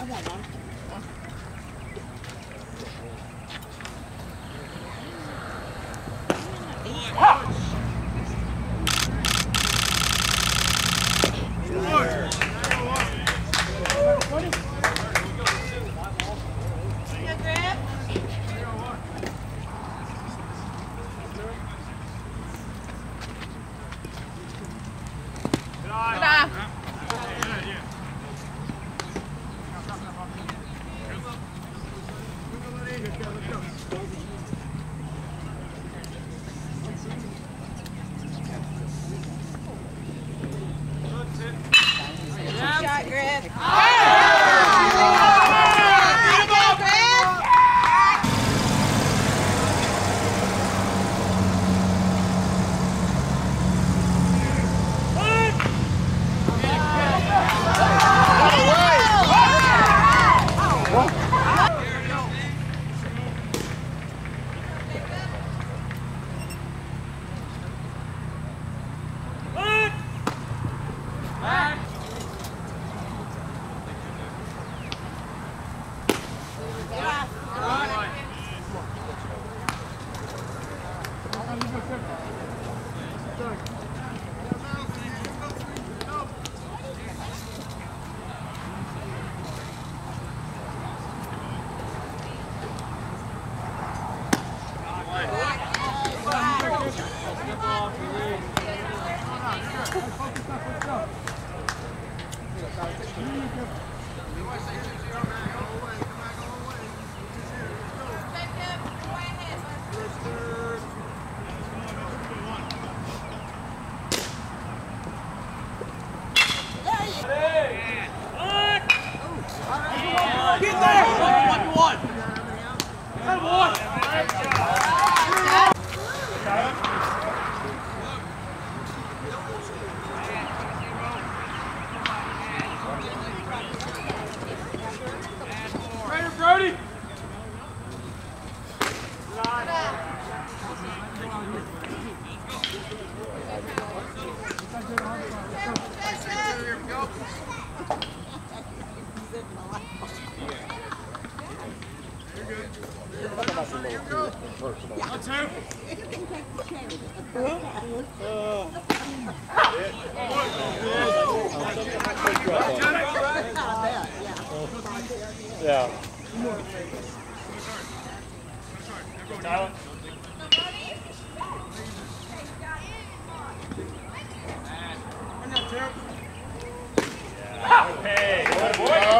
Có gà. One. Shot, Griff. Two. Yeah. Tyler. Good boy.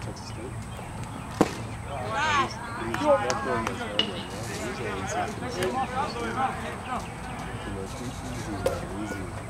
Texas State. Thank you.